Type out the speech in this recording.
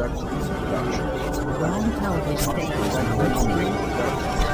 Productions. Productions. One television station.